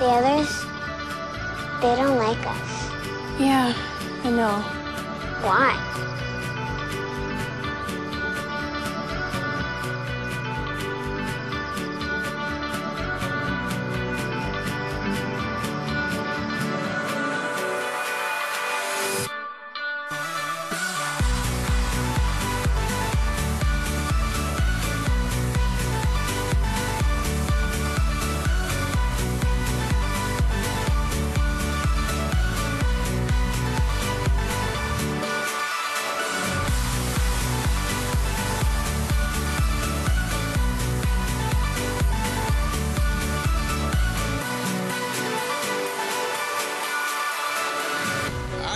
The others, they don't like us. Yeah, I know. Why?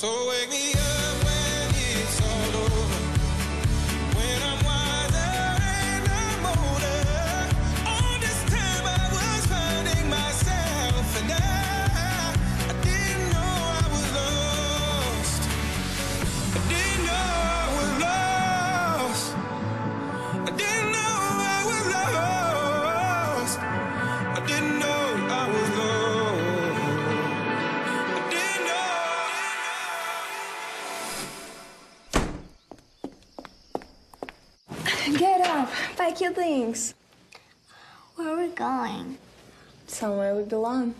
So Pack your things. Where are we going? Somewhere we belong.